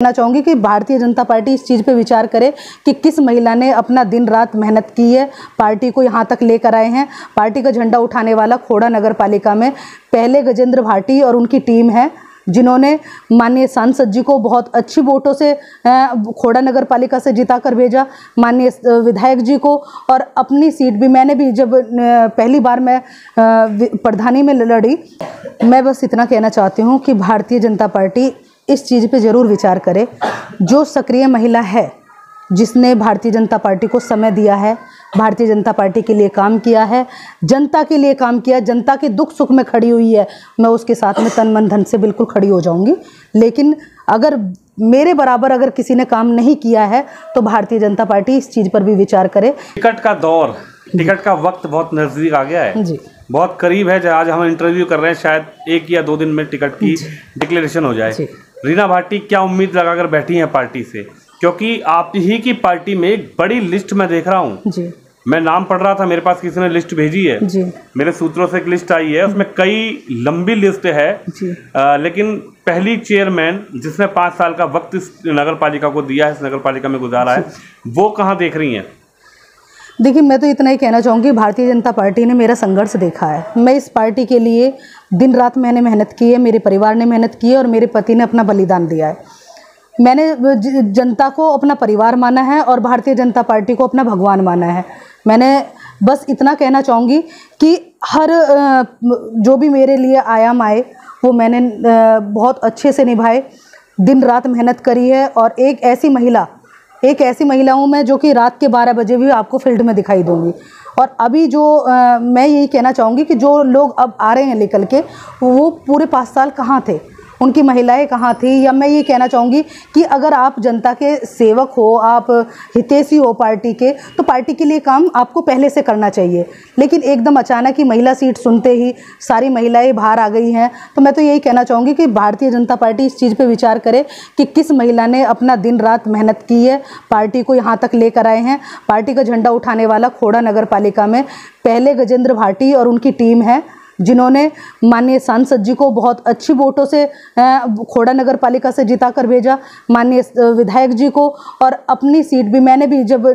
कहना चाहूँगी कि भारतीय जनता पार्टी इस चीज़ पे विचार करे कि किस महिला ने अपना दिन रात मेहनत की है। पार्टी को यहाँ तक लेकर आए हैं। पार्टी का झंडा उठाने वाला खोड़ा नगर पालिका में पहले गजेंद्र भाटी और उनकी टीम है, जिन्होंने माननीय सांसद जी को बहुत अच्छी वोटों से खोड़ा नगर पालिका से जिता कर भेजा। माननीय विधायक जी को और अपनी सीट भी मैंने भी जब पहली बार मैं प्रधानी में लड़ी, मैं बस इतना कहना चाहती हूँ कि भारतीय जनता पार्टी इस चीज़ पे ज़रूर विचार करे। जो सक्रिय महिला है जिसने भारतीय जनता पार्टी को समय दिया है भारतीय जनता पार्टी के लिए काम किया है जनता के लिए काम किया जनता के दुख सुख में खड़ी हुई है मैं उसके साथ में तन मन धन से बिल्कुल खड़ी हो जाऊँगी। लेकिन अगर मेरे बराबर अगर किसी ने काम नहीं किया है तो भारतीय जनता पार्टी इस चीज़ पर भी विचार करे। टिकट का दौर टिकट का वक्त बहुत नज़दीक आ गया है। जी। बहुत करीब है आज हम इंटरव्यू कर रहे हैं शायद एक या दो दिन में टिकट की डिक्लेरेशन हो जाए। जी। रीना भाटी क्या उम्मीद लगाकर बैठी हैं पार्टी से? क्योंकि आप ही की पार्टी में एक बड़ी लिस्ट मैं देख रहा हूँ। मैं नाम पढ़ रहा था मेरे पास किसी ने लिस्ट भेजी है। जी। मेरे सूत्रों से एक लिस्ट आई है उसमें कई लंबी लिस्ट है। जी। आ, लेकिन पहली चेयरमैन जिसने पाँच साल का वक्त इस नगर पालिका को दिया है इस नगर पालिका में गुजारा है वो कहाँ देख रही हैं? देखिए, मैं तो इतना ही कहना चाहूँगी, भारतीय जनता पार्टी ने मेरा संघर्ष देखा है। मैं इस पार्टी के लिए दिन रात मैंने मेहनत की है, मेरे परिवार ने मेहनत की है और मेरे पति ने अपना बलिदान दिया है। मैंने जनता को अपना परिवार माना है और भारतीय जनता पार्टी को अपना भगवान माना है। मैंने बस इतना कहना चाहूँगी कि हर जो भी मेरे लिए आयाम आए, वो मैंने बहुत अच्छे से निभाए। दिन रात मेहनत करी है और एक ऐसी महिला एक ऐसी महिला हूँ मैं जो कि रात के बारह बजे भी आपको फ़ील्ड में दिखाई दूँगी। और अभी जो आ, मैं यही कहना चाहूँगी कि जो लोग अब आ रहे हैं निकल के वो पूरे पाँच साल कहाँ थे? उनकी महिलाएँ कहाँ थी? या मैं ये कहना चाहूँगी कि अगर आप जनता के सेवक हो, आप हितैषी हो पार्टी के तो पार्टी के लिए काम आपको पहले से करना चाहिए। लेकिन एकदम अचानक ही महिला सीट सुनते ही सारी महिलाएँ बाहर आ गई हैं। तो मैं तो यही कहना चाहूँगी कि भारतीय जनता पार्टी इस चीज़ पर विचार करे कि किस महिला ने अपना दिन रात मेहनत की है। पार्टी को यहाँ तक लेकर आए हैं। पार्टी का झंडा उठाने वाला खोड़ा नगर में पहले गजेंद्र भाटी और उनकी टीम है। जिन्होंने माननीय सांसद जी को बहुत अच्छी वोटों से खोड़ा नगर पालिका से जिता कर भेजा, माननीय विधायक जी को, और अपनी सीट भी मैंने भी जब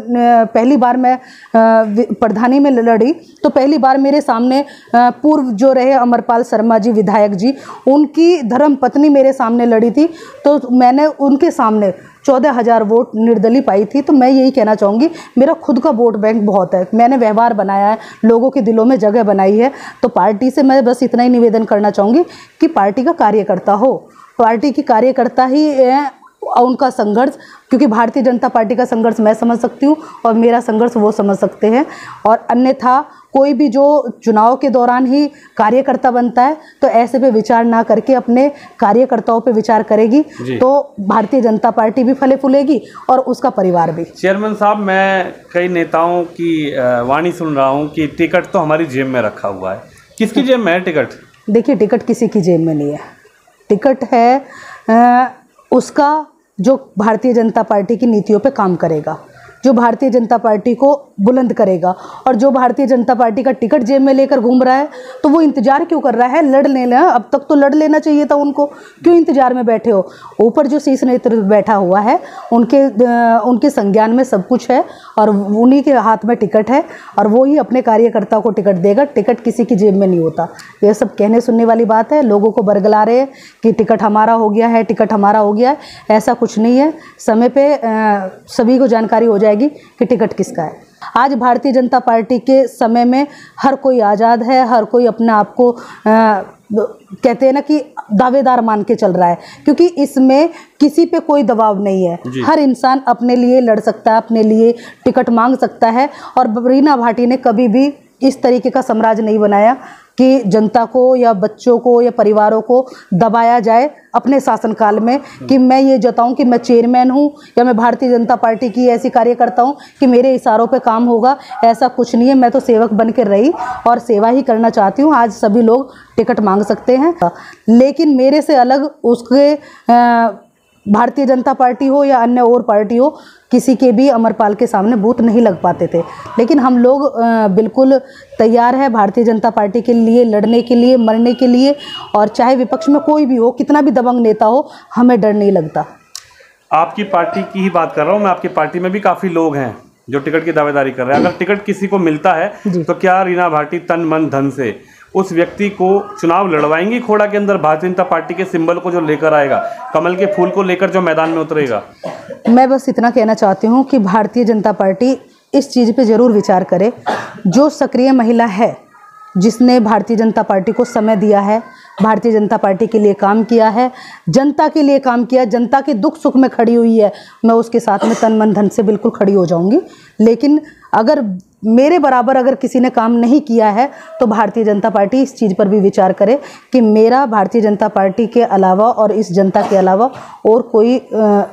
पहली बार मैं प्रधानी में लड़ी तो पहली बार मेरे सामने पूर्व जो रहे अमरपाल शर्मा जी, विधायक जी, उनकी धर्म पत्नी मेरे सामने लड़ी थी तो मैंने उनके सामने चौदह हज़ार वोट निर्दलीय पाई थी तो मैं यही कहना चाहूँगी, मेरा खुद का वोट बैंक बहुत है। मैंने व्यवहार बनाया है, लोगों के दिलों में जगह बनाई है तो पार्टी से मैं बस इतना ही निवेदन करना चाहूँगी कि पार्टी का कार्यकर्ता हो। पार्टी की कार्यकर्ता ही उनका संघर्ष, क्योंकि भारतीय जनता पार्टी का संघर्ष मैं समझ सकती हूँ और मेरा संघर्ष वो समझ सकते हैं। और अन्यथा कोई भी जो चुनाव के दौरान ही कार्यकर्ता बनता है तो ऐसे पे विचार ना करके अपने कार्यकर्ताओं पे विचार करेगी तो भारतीय जनता पार्टी भी फले फूलेगी और उसका परिवार भी। चेयरमैन साहब मैं कई नेताओं की वाणी सुन रहा हूँ कि टिकट तो हमारी जेब में रखा हुआ है। किसकी जेब में है टिकट? देखिए टिकट किसी की जेब में नहीं है। टिकट है अ, उसका जो भारतीय जनता पार्टी की नीतियों पे काम करेगा। जो भारतीय जनता पार्टी को बुलंद करेगा। और जो भारतीय जनता पार्टी का टिकट जेब में लेकर घूम रहा है तो वो इंतज़ार क्यों कर रहा है? लड़ लेना अब तक तो लड़ लेना चाहिए था उनको। क्यों इंतज़ार में बैठे हो? ऊपर जो शीर्ष नेतृत्व बैठा हुआ है उनके उनके संज्ञान में सब कुछ है और उन्हीं के हाथ में टिकट है और वो ही अपने कार्यकर्ता को टिकट देगा। टिकट किसी की जेब में नहीं होता। ये सब कहने सुनने वाली बात है। लोगों को बरगला रहे हैं कि टिकट हमारा हो गया है टिकट हमारा हो गया है। ऐसा कुछ नहीं है। समय पे अ, सभी को जानकारी हो जाएगी। कि टिकट किसका है। आज भारतीय जनता पार्टी के समय में हर कोई आज़ाद है हर कोई अपने आप को कहते हैं ना कि दावेदार मान के चल रहा है क्योंकि इसमें किसी पे कोई दबाव नहीं है। हर इंसान अपने लिए लड़ सकता है अपने लिए टिकट मांग सकता है और रीना भाटी ने कभी भी इस तरीके का साम्राज्य नहीं बनाया। कि जनता को या बच्चों को या परिवारों को दबाया जाए अपने शासनकाल में कि मैं ये जताऊं कि मैं चेयरमैन हूँ या मैं भारतीय जनता पार्टी की ऐसी कार्यकर्ता हूँ कि मेरे इशारों पे काम होगा ऐसा कुछ नहीं है। मैं तो सेवक बन के रही और सेवा ही करना चाहती हूँ। आज सभी लोग टिकट मांग सकते हैं। लेकिन मेरे से अलग उसके अ, भारतीय जनता पार्टी हो या अन्य और पार्टी हो किसी के भी अमरपाल के सामने बूथ नहीं लग पाते थे। लेकिन हम लोग बिल्कुल तैयार है भारतीय जनता पार्टी के लिए लड़ने के लिए मरने के लिए और चाहे विपक्ष में कोई भी हो कितना भी दबंग नेता हो हमें डर नहीं लगता। आपकी पार्टी की ही बात कर रहा हूँ मैं आपकी पार्टी में भी काफ़ी लोग हैं जो टिकट की दावेदारी कर रहे हैं। अगर टिकट किसी को मिलता है तो क्या रीना भाटी तन मन धन से उस व्यक्ति को चुनाव लड़वाएँगी खोड़ा के अंदर। भारतीय जनता पार्टी के सिंबल को जो लेकर आएगा, कमल के फूल को लेकर जो मैदान में उतरेगा। मैं बस इतना कहना चाहती हूँ कि भारतीय जनता पार्टी इस चीज़ पे ज़रूर विचार करे। जो सक्रिय महिला है, जिसने भारतीय जनता पार्टी को समय दिया है, भारतीय जनता पार्टी के लिए काम किया है, जनता के लिए काम किया, जनता के दुख सुख में खड़ी हुई है, मैं उसके साथ में तन मन धन से बिल्कुल खड़ी हो जाऊँगी। लेकिन अगर मेरे बराबर अगर किसी ने काम नहीं किया है तो भारतीय जनता पार्टी इस चीज़ पर भी विचार करे कि मेरा भारतीय जनता पार्टी के अलावा और इस जनता के अलावा और कोई अ,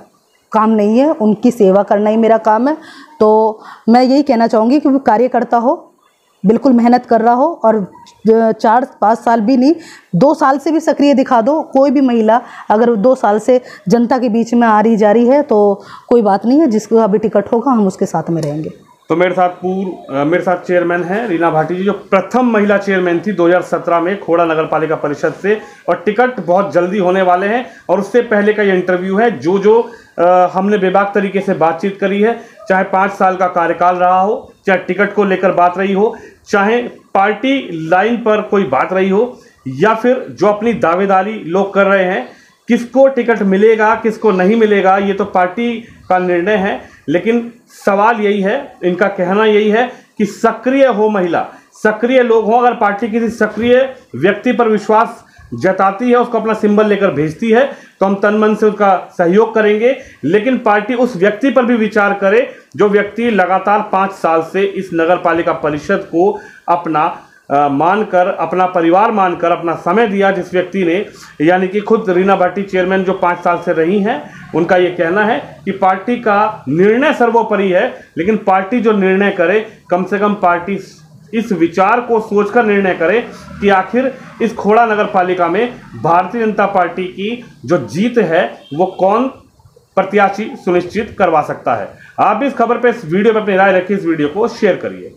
काम नहीं है उनकी सेवा करना ही मेरा काम है। तो मैं यही कहना चाहूँगी कि वो कार्यकर्ता हो बिल्कुल मेहनत कर रहा हो और चार पाँच साल भी नहीं दो साल से भी सक्रिय दिखा दो कोई भी महिला अगर दो साल से जनता के बीच में आ रही जा रही है तो कोई बात नहीं है जिसका अभी टिकट होगा हम उसके साथ में रहेंगे। तो मेरे साथ पूर्व मेरे साथ चेयरमैन है रीना भाटी जी जो प्रथम महिला चेयरमैन थी 2017 में खोड़ा नगर पालिका परिषद से। और टिकट बहुत जल्दी होने वाले हैं और उससे पहले का ये इंटरव्यू है जो जो अ, हमने बेबाक तरीके से बातचीत करी है। चाहे पाँच साल का कार्यकाल रहा हो चाहे टिकट को लेकर बात रही हो चाहे पार्टी लाइन पर कोई बात रही हो या फिर जो अपनी दावेदारी लोग कर रहे हैं किसको टिकट मिलेगा किसको नहीं मिलेगा ये तो पार्टी का निर्णय है। लेकिन सवाल यही है, इनका कहना यही है कि सक्रिय हो महिला, सक्रिय लोग हों, अगर पार्टी किसी सक्रिय व्यक्ति पर विश्वास जताती है, उसको अपना सिंबल लेकर भेजती है तो हम तन मन से उसका सहयोग करेंगे। लेकिन पार्टी उस व्यक्ति पर भी विचार करे, जो व्यक्ति लगातार पाँच साल से इस नगर पालिका परिषद को अपना मानकर, अपना परिवार मानकर, अपना समय दिया जिस व्यक्ति ने, यानी कि खुद रीना भाटी, चेयरमैन, जो पाँच साल से रही हैं, उनका ये कहना है कि पार्टी का निर्णय सर्वोपरि है, लेकिन पार्टी जो निर्णय करे, कम से कम पार्टी इस विचार को सोचकर निर्णय करे कि आखिर इस खोड़ा नगर पालिका में भारतीय जनता पार्टी की जो जीत है, वो कौन प्रत्याशी सुनिश्चित करवा सकता है। आप भी इस खबर पे इस वीडियो पर अपनी राय रखिए इस वीडियो को शेयर करिए।